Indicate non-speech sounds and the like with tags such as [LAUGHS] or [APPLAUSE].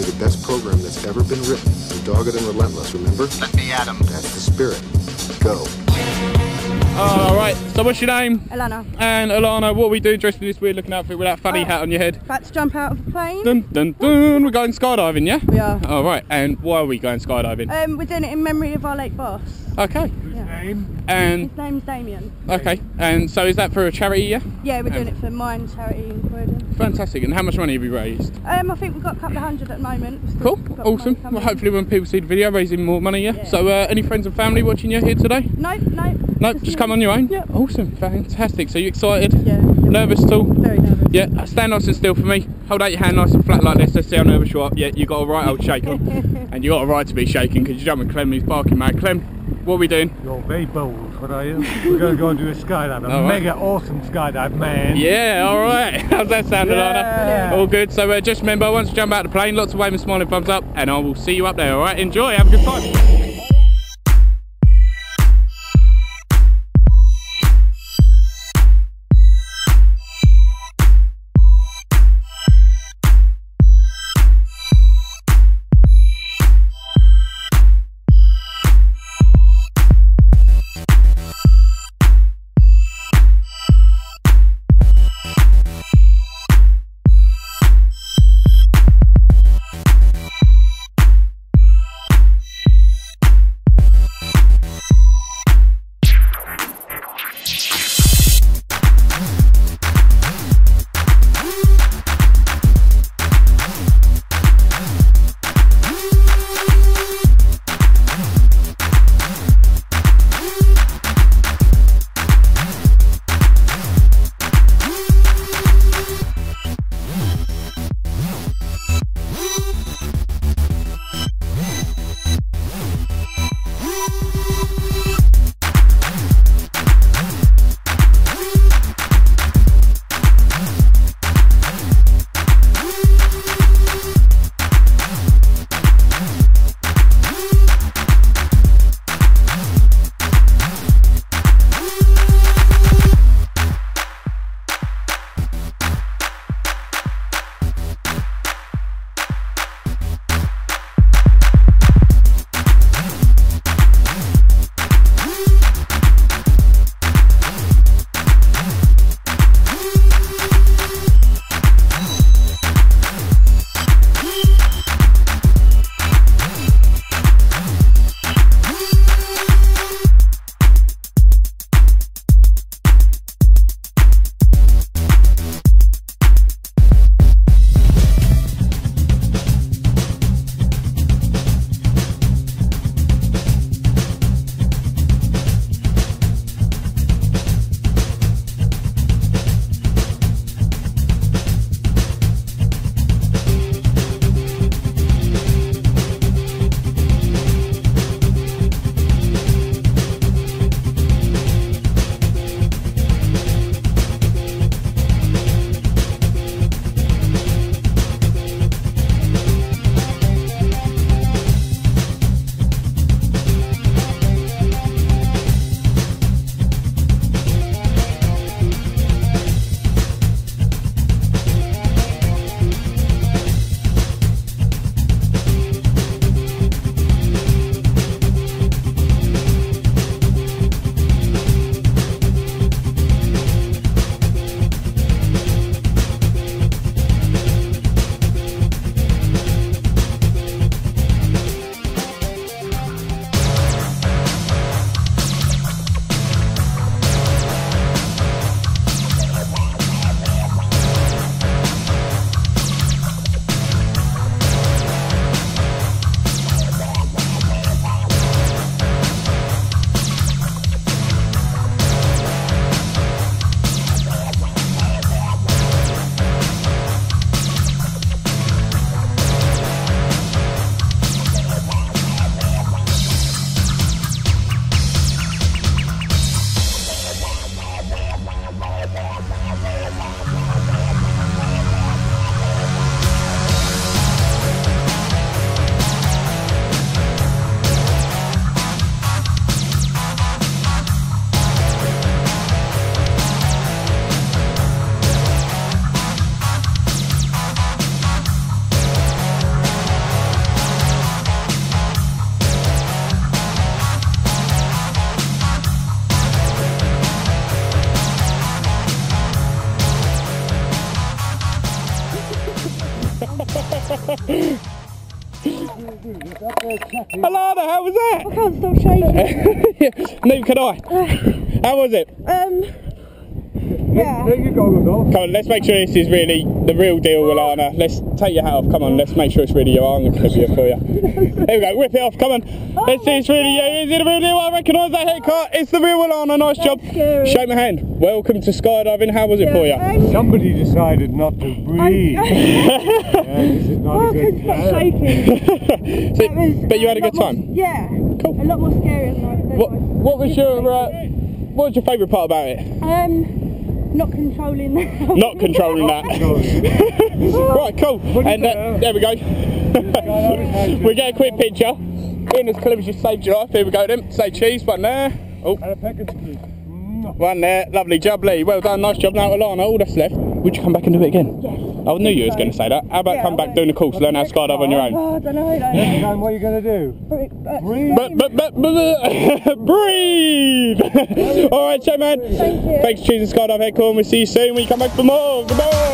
you the best program that's ever been written. You're dogged and relentless, remember? Let me at him. That's the spirit. Go. All right. So what's your name? Alana, And Alana, what are we doing dressed in this weird looking outfit with that funny Oh. hat on your head? about to jump out of a plane. Dun dun dun. We're going skydiving, yeah? We are. All right. And why are we going skydiving? Um, we're doing it in memory of our late boss. Okay. Yeah. And His name's Damien. okay. And so is that for a charity, yeah? Yeah, we're doing it for Mind Charity in Croydon. Fantastic. And how much money have you raised? Um, I think we've got a couple of hundred at the moment. Still Cool. got Awesome. money coming Well, in. hopefully when people see the video, raising more money, yeah? Yeah. So uh, any friends and family watching you here today? No, no. No, just come on your own? Yeah. Awesome. Fantastic. So you excited? Yeah. Nervous at all? Very nervous. Yeah, uh, stand nice and still for me. Hold out your hand nice and flat like this. Let's see how nervous you are. Yeah, you got a right old shake on. [LAUGHS] and you got a right to be shaking because you're jumping Clem and he's barking, mate. Clem, what are we doing? You're very bold, what are you? We're going to go and do a skydive, a All right. mega awesome skydive, man. Yeah, all right. [LAUGHS] How's that sound, Yeah. Alana? All good. So uh, just remember, once you jump out of the plane, lots of waving, smiling thumbs up, and I will see you up there. All right. Enjoy. Have a good time. Alana, how was that? I can't stop shaking. [LAUGHS] Neither can I. How was it? Um, yeah. There you go, Rudolph. Come on, let's make sure this is really the real deal, Alana. Let's take your hat off. Come on, let's make sure it's really you. I'm going to clip you for you. There we go, whip it off. Come on. Let's see it's really you. Is it the real deal? I recognise that haircut. It's the real Alana. Nice job. scary. Shake my hand. Welcome to skydiving. How was it for you? Somebody decided not to breathe. [LAUGHS] Yeah, this is not oh, a I good couldn't plan. shaking. [LAUGHS] So- was, but you had a lot good more- time. Yeah. Cool. A lot more scary than I than What, what was your uh, what was your favourite part about it? Um, not controlling that. Not controlling that. [LAUGHS] right, cool. And uh, there we go. [LAUGHS] we get a quick picture. In as clever as you saved your life. Here we go then. Say cheese, one there. Oh, And a peck and one there. Lovely job, Lee. Well done. Nice job now, Alana. All that's left. Would you come back and do it again? Yes. Oh, I knew you was going to say that. How about Yeah, come back will. doing the course, learn how to skydive on your own? Oh, I don't know. Next Like, what are you going to do? Breathe. But, but, but, but uh, [LAUGHS] breathe! [LAUGHS] Alright, so man. Thank you. Thanks for choosing Skydive Headcorn and we'll see you soon when you come back for more. Goodbye!